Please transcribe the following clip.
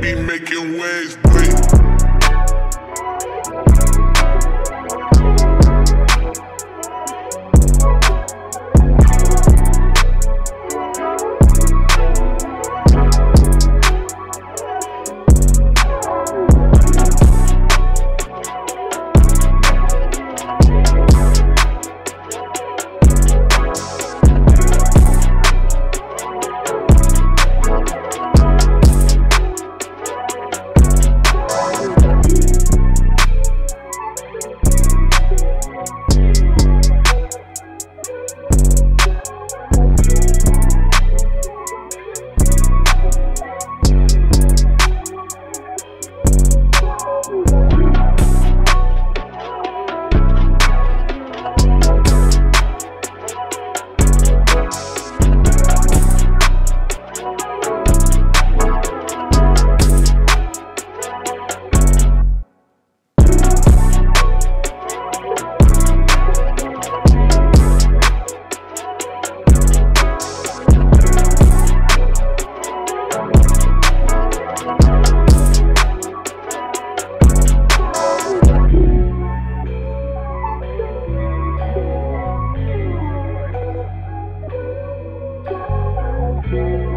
be making waves. Thank